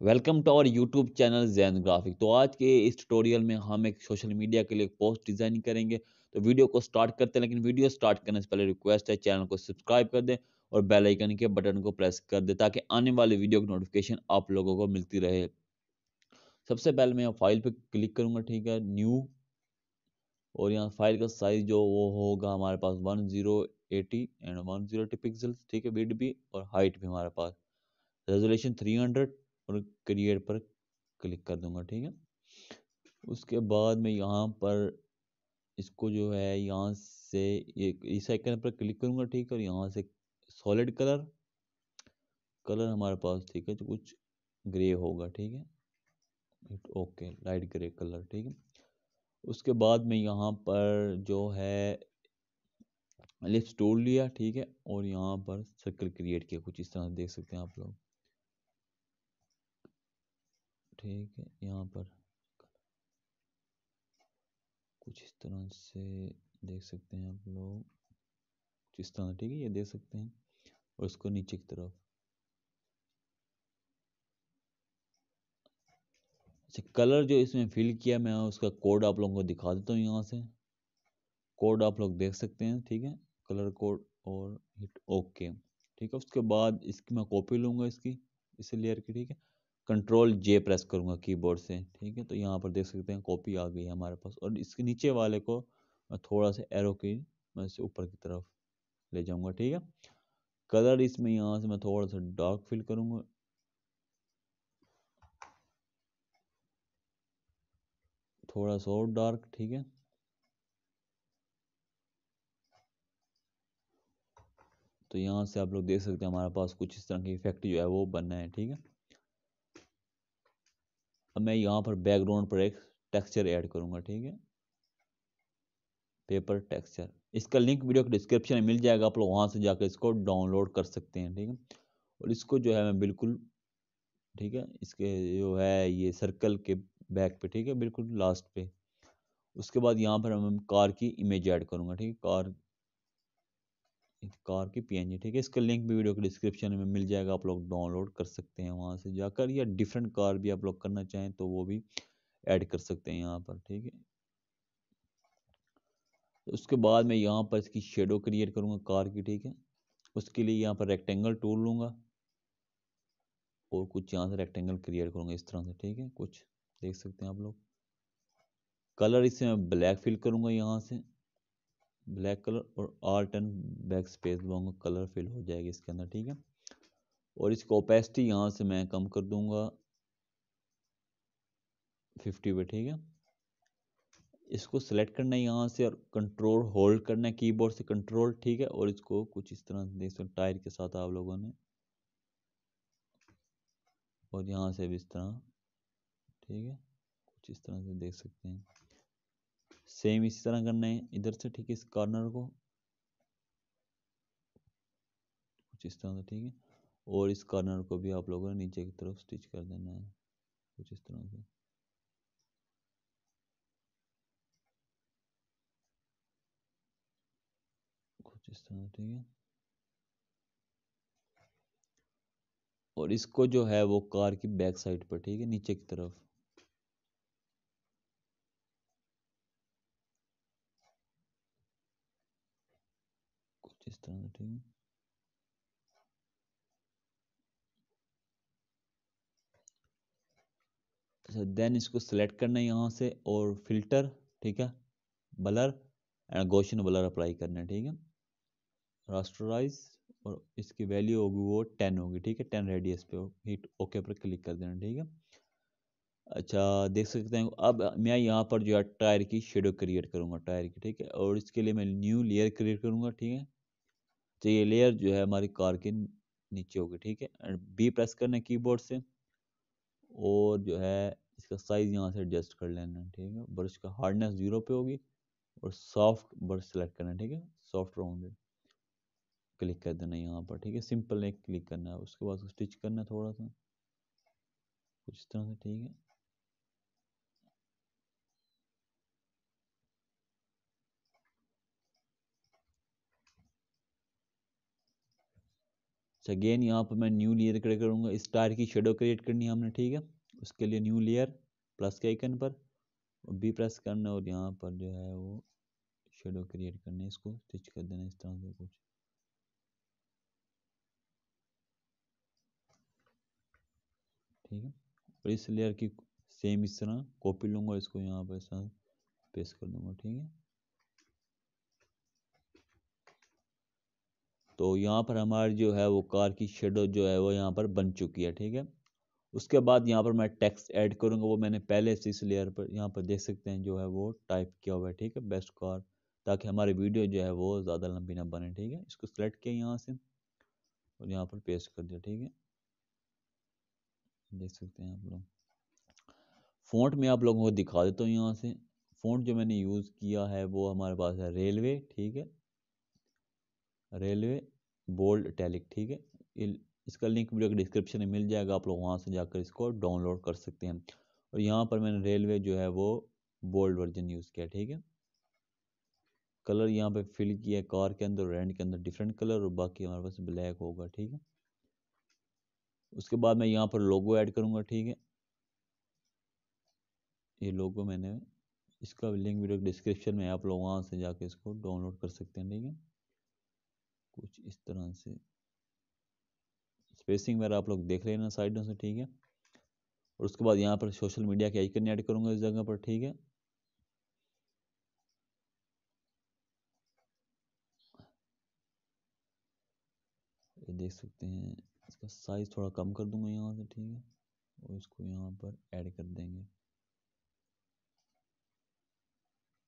Welcome to our YouTube channel Jain graphic. तो आज के इस ट्यूटोरियल में हम एक सोशल मीडिया के लिए पोस्ट डिज़ाइन करेंगे। तो वीडियो को स्टार्ट करते हैं, लेकिन वीडियो स्टार्ट करने से पहले रिक्वेस्ट है चैनल को सब्सक्राइब कर दें और बेल आइकन के बटन को प्रेस कर दें, ताकि आने वाले वीडियो की नोटिफिकेशन आप लोगों को मिलती रहे। सबसे पहले मैं फ़ाइल पे क्लिक करूँगा, ठीक है न्यू और यहाँ फ़ाइल का साइज़ जो वो होगा हमारे पास one zero eighty and one zero pixel ठीक है विड भी और हाइट भी हमारे पास। रेजोल्यूशन थ्री हंड्रेड और क्रिएट पर क्लिक कर दूँगा, ठीक है? उसके बाद मैं यहाँ पर इसको जो है यहाँ से ये इस आइकन पर क्लिक करूँगा, ठीक है? और यहाँ से सॉलिड कलर कलर हमारे पास, ठीक है? तो कुछ ग्रे होगा, ठीक है? ओके लाइट ग्रे कलर ठीक है? उसके बाद में यहाँ पर जो है लिप्स टूल लिया, ठीक है? और यहाँ पर सर्कल क्रिएट किया, कुछ इस तरह देख सकते हैं आप लोग। ठीक है, यहाँ पर कुछ इस तरह से देख सकते हैं आप लोग। इस तरह, ठीक है, ये देख सकते हैं। और इसको नीचे की तरफ़। अच्छा कलर जो इसमें फिल किया मैं उसका कोड आप लोगों को दिखा देता हूँ यहाँ से। कोड आप लोग देख सकते हैं, ठीक है? कलर कोड और हिट ओके ठीक है, उसके बाद इसकी मैं कॉपी लूँगा इसकी, इस लेयर की, ठीक है? कंट्रोल जे प्रेस करूँगा कीबोर्ड से, ठीक है? तो यहाँ पर देख सकते हैं कॉपी आ गई है हमारे पास और इसके नीचे वाले को थोड़ा सा एरो की मैं इसे ऊपर की तरफ़ ले जाऊँगा, ठीक है? कलर इसमें यहाँ से मैं थोड़ा सा डार्क फिल करूँगा। थोड़ा सा और डार्क ठीक है? तो यहाँ से आप लोग देख सकते हैं हमारे पास कुछ इस तरह की इफ़ेक्ट जो है वो बनना है, ठीक है? अब मैं यहाँ पर बैकग्राउंड पर एक टेक्सचर ऐड करूँगा, ठीक है? पेपर टेक्सचर इसका लिंक वीडियो के डिस्क्रिप्शन में मिल जाएगा, आप लोग वहाँ से जाकर इसको डाउनलोड कर सकते हैं, ठीक है? और इसको जो है मैं बिल्कुल, ठीक है? इसके जो है ये सर्कल के बैक पे, ठीक है? बिल्कुल लास्ट पे. उसके बाद यहाँ पर मैं कार की इमेज ऐड करूँगा, ठीक है? कार कार की पीएनजी ठीक है? इसका लिंक भी वीडियो के डिस्क्रिप्शन में मिल जाएगा, आप लोग डाउनलोड कर सकते हैं वहाँ से जाकर, या डिफरेंट कार भी आप लोग करना चाहें तो वो भी ऐड कर सकते हैं यहाँ पर, ठीक है? उसके बाद मैं यहाँ पर इसकी शेडो क्रिएट करूँगा कार की, ठीक है? उसके लिए यहाँ पर रेक्टेंगल टूल लूँगा। और कुछ यहाँ से रेक्टेंगल क्रिएट करूँगा इस तरह से, ठीक है? कुछ देख सकते हैं आप लोग। कलर इसे मैं ब्लैक फिल करूँगा यहाँ से। ब्लैक कलर और आर्ट एंड बैक स्पेस दूँगा कलर फिल हो जाएगी इसके अंदर, ठीक है? और इसकी ओपेसिटी यहाँ से मैं कम कर दूँगा फिफ्टी पे, ठीक है? इसको सेलेक्ट करना है यहाँ से और कंट्रोल होल्ड करना है कीबोर्ड से कंट्रोल ठीक है? और इसको कुछ इस तरह देख सकते टायर के साथ आप लोगों ने। और यहाँ से भी इस तरह, ठीक है? कुछ इस तरह से देख सकते हैं। सेम इसी तरह करना है, इधर से ठीक है, इस कॉर्नर को। कुछ इस तरह से ठीक है, और इस कॉर्नर को भी आप लोगों ने नीचे की तरफ़ स्टिच कर देना है, कुछ इस तरह से। कुछ इस तरह ठीक है। और इसको जो है वो कार की बैक साइड पर ठीक है, नीचे की तरफ़। इस तरह से ठीक है अच्छा देन इसको सेलेक्ट करना है यहाँ से और फ़िल्टर ठीक है? Blur and gaussian blur apply करना है, ठीक है? रास्टराइज और इसकी वैल्यू होगी वो टेन होगी, ठीक है? टेन रेडियस पे हिट ओके पर क्लिक कर देना, ठीक है? अच्छा देख सकते हैं, अब मैं यहाँ पर जो है टायर की शेडो क्रिएट करूँगा टायर की, ठीक है? और इसके लिए मैं न्यू लेयर क्रिएट करूँगा, ठीक है? तो ये लेयर जो है हमारी कार के नीचे होगी, ठीक है? एंड बी प्रेस करना है कीबोर्ड से और जो है इसका साइज़ यहाँ से एडजस्ट कर लेना है, ठीक है? ब्रश का हार्डनेस ज़ीरो पे होगी और सॉफ्ट ब्रश सेलेक्ट करना है, ठीक है? सॉफ्ट राउंडेड क्लिक कर देना यहाँ पर, ठीक है? सिंपल एक क्लिक करना है, उसके बाद स्टिच करना है थोड़ा सा, कुछ इस तरह से, ठीक है? अच्छा अगेन यहाँ पर मैं न्यू लेयर क्रिएट करूँगा। इस टायर की शेडो क्रिएट करनी है हमने, ठीक है? उसके लिए न्यू लेयर प्लस के आइकन पर बी प्रेस करना और यहाँ पर जो है वो शेडो क्रिएट करना है इसको। स्टिच कर देना इस तरह से कुछ। ठीक है? और इस लेयर की सेम इस तरह कॉपी लूँगा इसको यहाँ पर इस तरह पेस्ट कर दूँगा, ठीक है? तो यहाँ पर हमारी जो है वो कार की शेडो जो है वो यहाँ पर बन चुकी है, ठीक है? उसके बाद यहाँ पर मैं टेक्स्ट ऐड करूँगा, वो मैंने पहले से इस लेयर पर यहाँ पर देख सकते हैं, जो है वो टाइप किया हुआ है, ठीक है? बेस्ट कार, ताकि हमारी वीडियो जो है वो ज़्यादा लंबी ना बने, ठीक है? इसको सेलेक्ट किया यहाँ से और यहाँ पर पेस्ट कर दिया, ठीक है? देख सकते हैं आप लोग। फ़ॉन्ट में आप लोगों को दिखा देता हूँ यहाँ से। फ़ॉन्ट जो मैंने यूज़ किया है वो हमारे पास है रेलवे, ठीक है? रेलवे, बोल्ड टैलिक ठीक है? इसका लिंक वीडियो के डिस्क्रिप्शन में मिल जाएगा, आप लोग वहाँ से जाकर इसको डाउनलोड कर सकते हैं। और यहाँ पर मैंने रेलवे जो है वो बोल्ड वर्जन यूज़ किया, ठीक है? कलर यहाँ पे फिल किया कार के अंदर रेंट के अंदर डिफरेंट कलर और बाकी हमारे पास ब्लैक होगा, ठीक है? उसके बाद मैं यहाँ पर लोगो ऐड करूँगा, ठीक है? ये लोगो मैंने, इसका लिंक वीडियो डिस्क्रिप्शन में आप लोग वहाँ से जाके इसको डाउनलोड कर सकते हैं, ठीक है? कुछ इस तरह से। स्पेसिंग वगैरह आप लोग देख लेना साइडों से, ठीक है? और उसके बाद यहाँ पर सोशल मीडिया के आइकन ऐड करूँगा इस जगह पर, ठीक है? ये देख सकते हैं, इसका साइज़ थोड़ा कम कर दूँगा यहाँ से, ठीक है? और इसको यहाँ पर ऐड कर देंगे।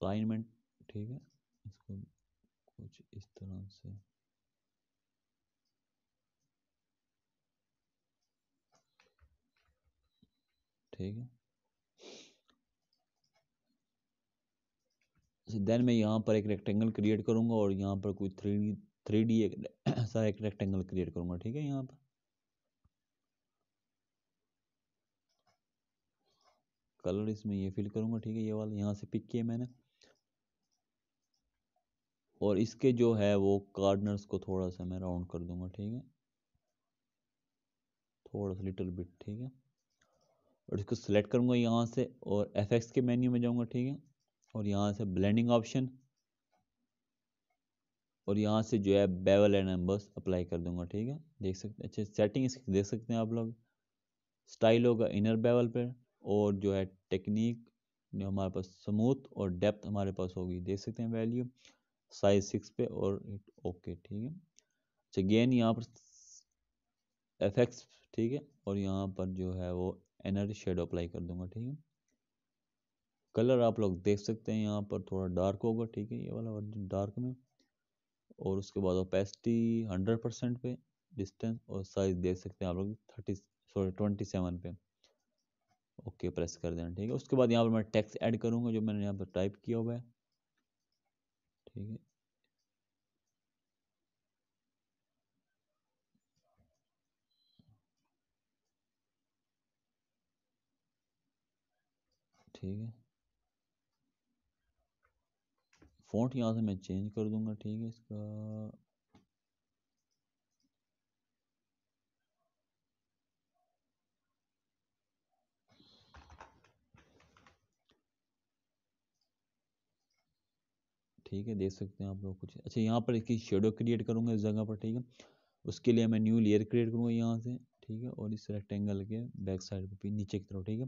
अलाइनमेंट ठीक है? इसको कुछ इस तरह से। ठीक है। देन मैं यहाँ पर एक रेक्टेंगल क्रिएट करूँगा और यहाँ पर कोई थ्री थ्री डी एक ऐसा एक रेक्टेंगल क्रिएट करूँगा, ठीक है यहाँ पर। कलर इसमें ये फिल करूँगा, ठीक है ये वाला, यहाँ से पिक किया मैंने। और इसके जो है वो कार्डनर्स को थोड़ा सा मैं राउंड कर दूँगा, ठीक है। थोड़ा सा लिटिल बिट ठीक है। और इसको सिलेक्ट करूँगा यहाँ से और एफएक्स के मेन्यू में जाऊँगा, ठीक है? और यहाँ से ब्लेंडिंग ऑप्शन और यहाँ से जो है बेवल एंड नंबर्स अप्लाई कर दूँगा, ठीक है? देख सकते, अच्छे सेटिंग इसकी देख सकते हैं आप लोग। स्टाइल होगा इनर बेवल पे और जो है टेक्निक जो हमारे पास स्मूथ और डेप्थ हमारे पास होगी। देख सकते हैं वैल्यू साइज़ सिक्स पे और ओके ठीक है? अच्छा गेन यहाँ पर एफएक्स ठीक है? और यहाँ पर जो है वो एनर्जी शेड अप्लाई कर दूँगा, ठीक है? कलर आप लोग देख सकते हैं यहाँ पर, थोड़ा डार्क होगा, ठीक है? ये वाला वर्जन डार्क में। और उसके बाद ओपेसिटी हंड्रेड परसेंट पे डिस्टेंस और साइज़ देख सकते हैं आप लोग थर्टी सॉरी ट्वेंटी सेवन पे। ओके प्रेस कर देना, ठीक है? उसके बाद यहाँ पर मैं टेक्स्ट ऐड करूँगा, जो मैंने यहाँ पर टाइप किया हुआ है। ठीक है? ठीक है। फ़ॉन्ट यहाँ से मैं चेंज कर दूँगा, ठीक है, इसका। ठीक है, देख सकते हैं आप लोग कुछ। अच्छा यहाँ पर इसकी शेडो क्रिएट करूँगा इस जगह पर, ठीक है। उसके लिए मैं न्यू लेयर क्रिएट करूँगा यहाँ से, ठीक है, और इस रेक्टेंगल के बैक साइड पर नीचे की तरफ़, ठीक है।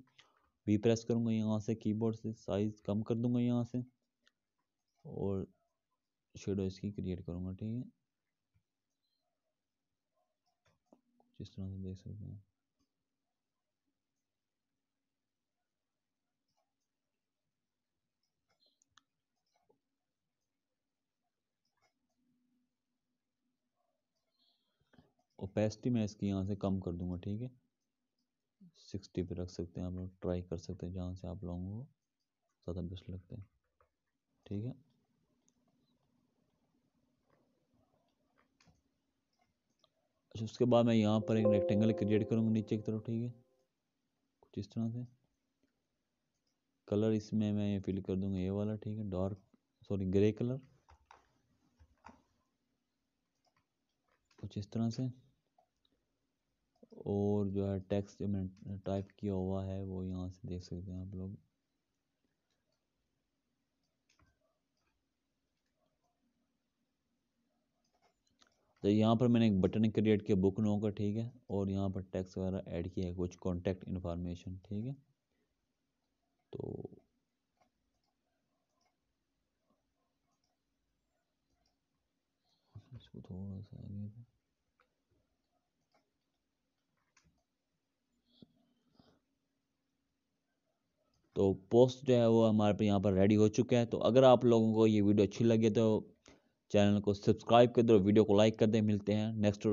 वी प्रेस करूँगा यहाँ से कीबोर्ड से साइज़ कम कर दूँगा यहाँ से और शेडो इसकी क्रिएट करूँगा, ठीक है? जिस तरह से देख सकते हैं। ओपेसिटी मैं इसकी यहाँ से कम कर दूँगा, ठीक है? सिक्सटी पे रख सकते हैं, आप लोग ट्राई कर सकते हैं जहाँ से आप लोगों को ज़्यादा बेस्ट लगता है। ठीक है? अच्छा उसके बाद मैं यहाँ पर एक रेक्टेंगल क्रिएट करूँगा नीचे की तरफ़, ठीक है? कुछ इस तरह से। कलर इसमें मैं ये फिल कर दूँगा ये वाला, ठीक है? डार्क सॉरी ग्रे कलर कुछ इस तरह से। और जो है टेक्स्ट मैंने टाइप किया हुआ है, वो यहाँ से देख सकते हैं आप लोग। तो यहाँ पर मैंने एक बटन क्रिएट किया बुक नो का, ठीक है? और यहाँ पर टेक्स्ट वगैरह ऐड किया है कुछ कॉन्टैक्ट इन्फॉर्मेशन ठीक है? तो इसको थोड़ा सा आगे तो पोस्ट जो है वो हमारे पे यहाँ पर रेडी हो चुका है। तो अगर आप लोगों को ये वीडियो अच्छी लगे तो चैनल को सब्सक्राइब कर दो वीडियो को लाइक कर दें। मिलते हैं नेक्स्ट